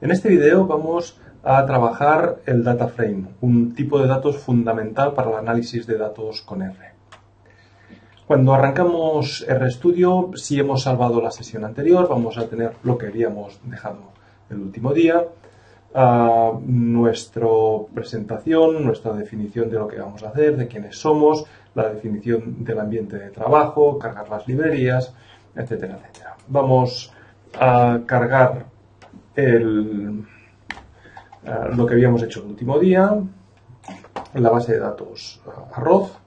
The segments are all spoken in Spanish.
En este video vamos a trabajar el data frame, un tipo de datos fundamental para el análisis de datos con R. Cuando arrancamos RStudio, si hemos salvado la sesión anterior, vamos a tener lo que habíamos dejado el último día, nuestra presentación, nuestra definición de lo que vamos a hacer, de quiénes somos, la definición del ambiente de trabajo, cargar las librerías, etcétera, etcétera. Vamos a cargar eh, lo que habíamos hecho el último día, la base de datos eh, arroz.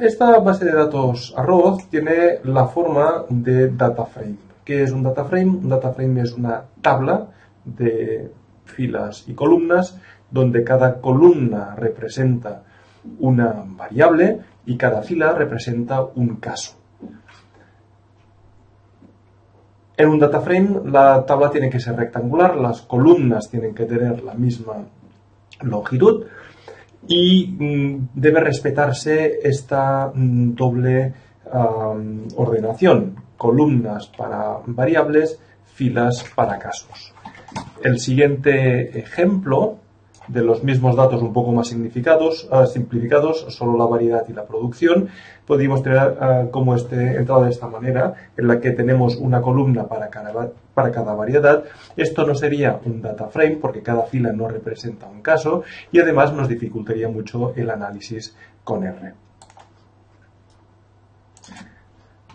esta base de datos arroz tiene la forma de data frame. ¿Qué es un data frame? Un data frame es una tabla de filas y columnas donde cada columna representa una variable y cada fila representa un caso. En un data frame la tabla tiene que ser rectangular, las columnas tienen que tener la misma longitud y mm, debe respetarse esta mm, doble ordenación, columnas para variables, filas para casos. El siguiente ejemplo de los mismos datos un poco más significados, uh, simplificados, solo la variedad y la producción, podríamos tener uh, como este, entrada de esta manera, en la que tenemos una columna para cada, para cada variedad. Esto no sería un data frame porque cada fila no representa un caso y además nos dificultaría mucho el análisis con R.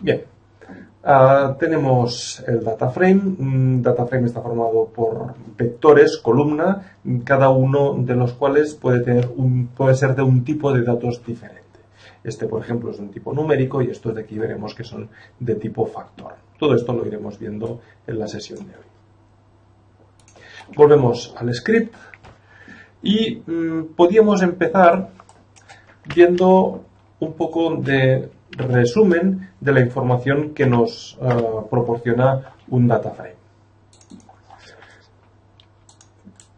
Bien, Uh, tenemos el data frame. Un data frame está formado por vectores, columna, cada uno de los cuales puede, tener puede ser de un tipo de datos diferente. Este, por ejemplo, es de un tipo numérico y estos de aquí veremos que son de tipo factor. Todo esto lo iremos viendo en la sesión de hoy. Volvemos al script y mmm, podíamos empezar viendo un poco de resumen de la información que nos uh, proporciona un data frame.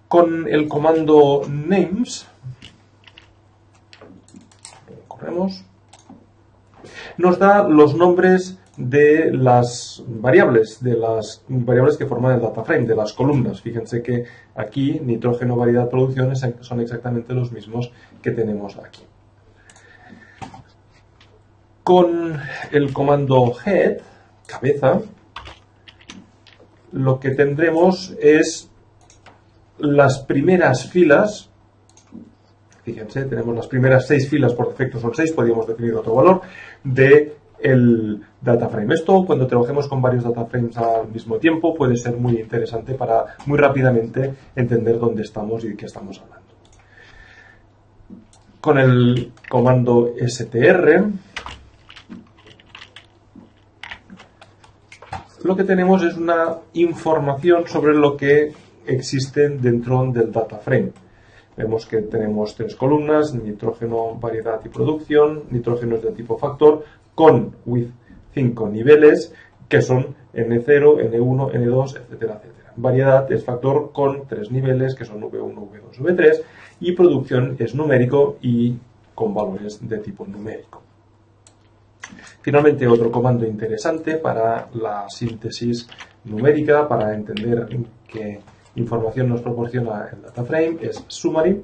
Con el comando names, corremos, nos da los nombres de las variables, de las variables que forman el data frame, de las columnas. Fíjense que aquí nitrógeno, variedad, producción son exactamente los mismos que tenemos aquí. Con el comando head, cabeza, lo que tendremos es las primeras filas, fíjense, tenemos las primeras seis filas, por defecto son seis, podríamos definir otro valor, de el data frame. Esto, cuando trabajemos con varios data frames al mismo tiempo, puede ser muy interesante para muy rápidamente entender dónde estamos y de qué estamos hablando. Con el comando str, lo que tenemos es una información sobre lo que existe dentro del data frame. Vemos que tenemos tres columnas, nitrógeno, variedad y producción, nitrógeno es de tipo factor, con with cinco niveles, que son N0, N1, N2, etcétera, etcétera. Variedad es factor con tres niveles, que son V1, V2, V3, y producción es numérico y con valores de tipo numérico. Finalmente, otro comando interesante para la síntesis numérica, para entender qué información nos proporciona el data frame, es summary,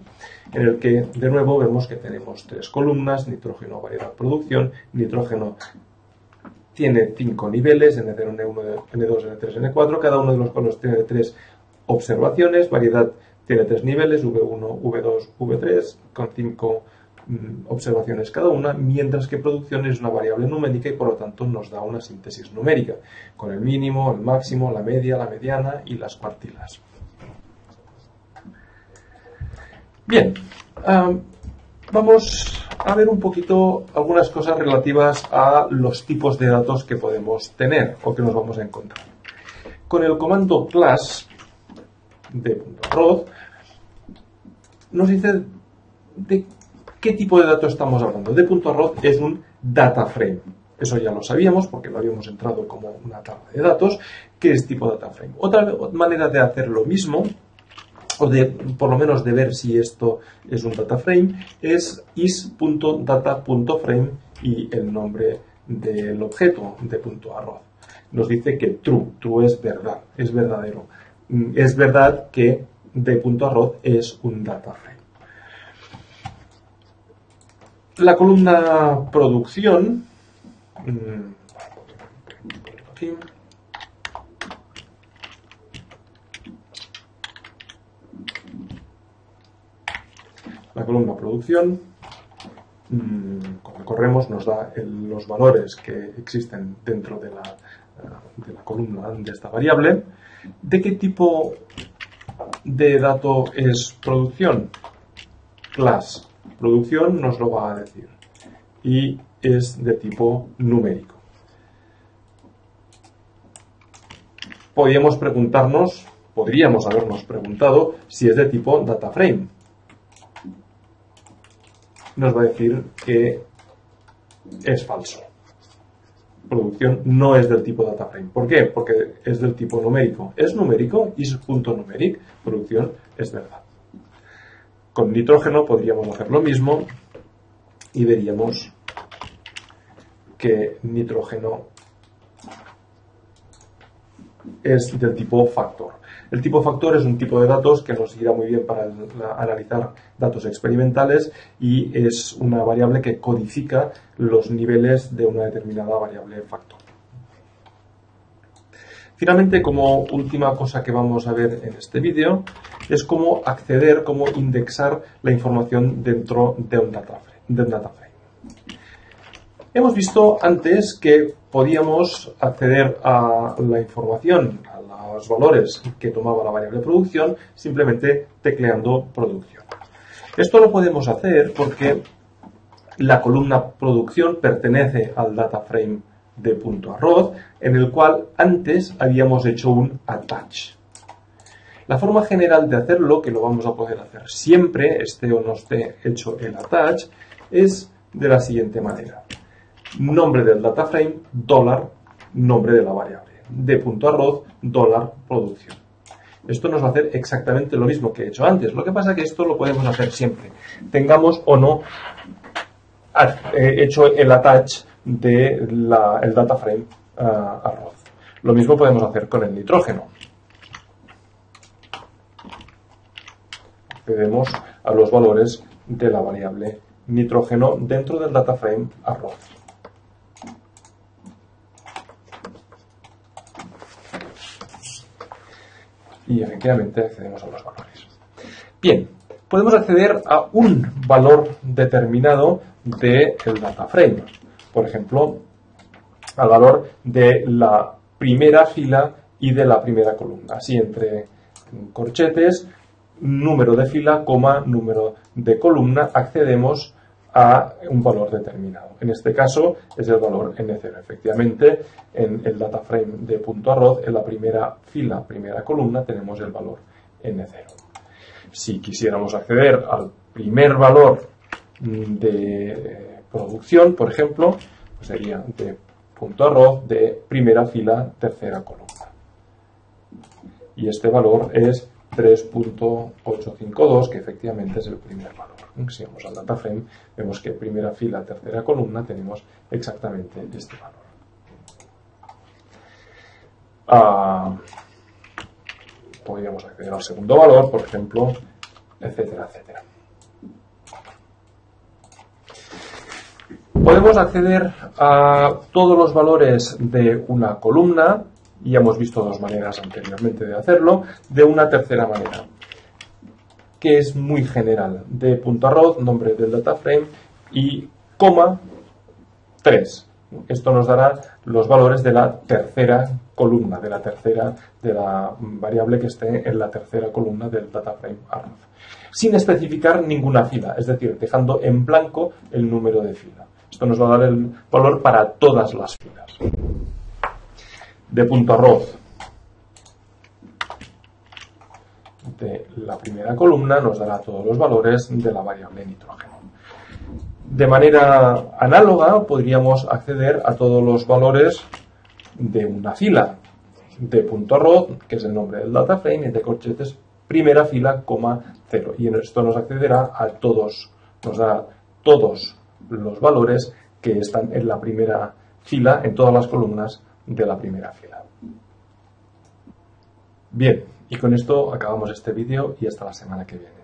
en el que de nuevo vemos que tenemos tres columnas, nitrógeno, variedad, producción, nitrógeno tiene cinco niveles, N0, N1, N2, N3, N4, cada uno de los cuales tiene tres observaciones, variedad tiene tres niveles, V1, V2, V3, con cinco observaciones cada una, mientras que producción es una variable numérica y por lo tanto nos da una síntesis numérica, con el mínimo, el máximo, la media, la mediana y las cuartilas. Bien, vamos a ver un poquito algunas cosas relativas a los tipos de datos que podemos tener o que nos vamos a encontrar. Con el comando class de .rod nos dice de ¿Qué tipo de datos estamos hablando? De .rod es un data frame. Eso ya lo sabíamos porque lo habíamos entrado como una tabla de datos, que es tipo data frame. Otra manera de hacer lo mismo, o de por lo menos de ver si esto es un data frame, es is.data.frame y el nombre del objeto de punto arroz. Nos dice que true, true es verdad, es verdadero. Mm, es verdad que de punto arroz es un data frame. La columna producción mm, la columna producción mm, cuando corremos nos da los valores que existen dentro de la, de la columna de esta variable. ¿de qué tipo de dato es producción? class producción nos lo va a decir y es de tipo numérico podríamos preguntarnos, podríamos habernos preguntado si es de tipo data frame. Nos va a decir que es falso. Producción no es del tipo data frame. ¿Por qué? Porque es del tipo numérico. Es numérico, y numérico. Producción es verdad. Con nitrógeno podríamos hacer lo mismo y veríamos que nitrógeno es del tipo factor. El tipo factor es un tipo de datos que nos irá muy bien para analizar datos experimentales y es una variable que codifica los niveles de una determinada variable factor. Finalmente, como última cosa que vamos a ver en este vídeo, es cómo acceder, cómo indexar la información dentro de un data frame. Hemos visto antes que podíamos acceder a la información, a los valores que tomaba la variable producción, simplemente tecleando producción. Esto lo podemos hacer porque la columna producción pertenece al data frame de punto arroz, en el cual antes habíamos hecho un attach. La forma general de hacerlo, que lo vamos a poder hacer siempre, esté o no esté hecho el attach, es de la siguiente manera nombre del data frame, dólar, nombre de la variable. De punto arroz, dólar, producción. Esto nos va a hacer exactamente lo mismo que he hecho antes. Lo que pasa es que esto lo podemos hacer siempre. Tengamos o no eh, hecho el attach del de data frame uh, arroz. Lo mismo podemos hacer con el nitrógeno. Accedemos a los valores de la variable nitrógeno dentro del data frame arroz. y efectivamente accedemos a los valores. Bien, podemos acceder a un valor determinado del data frame. Por ejemplo, al valor de la primera fila y de la primera columna. Así entre corchetes, número de fila, coma, número de columna, accedemos a un valor determinado. En este caso es el valor n0. Efectivamente, en el data frame de punto arroz, en la primera fila, primera columna, tenemos el valor n0. Si quisiéramos acceder al primer valor de producción, por ejemplo, pues sería de punto arroz de primera fila, tercera columna. Y este valor es 3.852, que efectivamente es el primer valor. Si vamos al data frame, vemos que primera fila, tercera columna, tenemos exactamente este valor. Ah, podríamos acceder al segundo valor, por ejemplo, etcétera, etcétera. Podemos acceder a todos los valores de una columna, y hemos visto dos maneras anteriormente de hacerlo, de una tercera manera que es muy general, de punto arroz, nombre del data frame y coma 3. Esto nos dará los valores de la tercera columna, de la tercera, de la variable que esté en la tercera columna del data frame arroz, sin especificar ninguna fila, es decir, dejando en blanco el número de fila. Esto nos va a dar el valor para todas las filas. De punto arroz, de la primera columna nos dará todos los valores de la variable nitrógeno. De manera análoga podríamos acceder a todos los valores de una fila de punto arroz, que es el nombre del data frame, de corchetes primera fila, coma, cero. Y esto nos accederá a todos, nos dará todos los valores que están en la primera fila en todas las columnas de la primera fila. Bien, y con esto acabamos este vídeo y hasta la semana que viene.